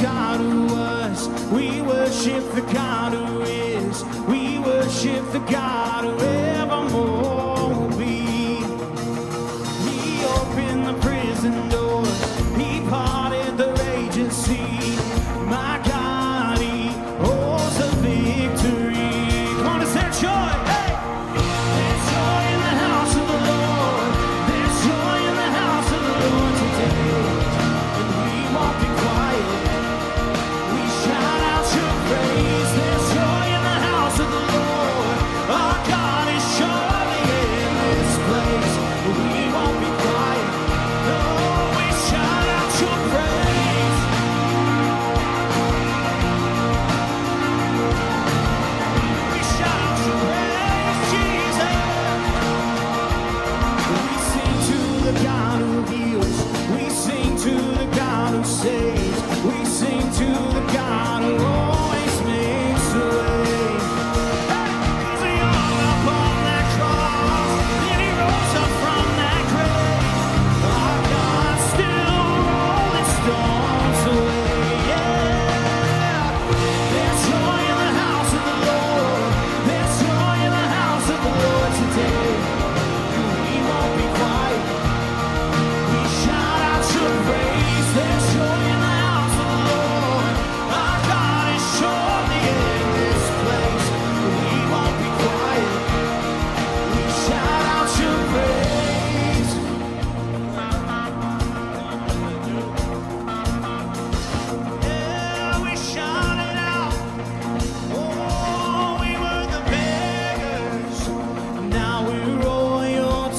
God who was. We worship the God who is. We worship the God. the God who heals. We sing to the God who saves. We sing to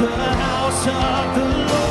the house of the Lord.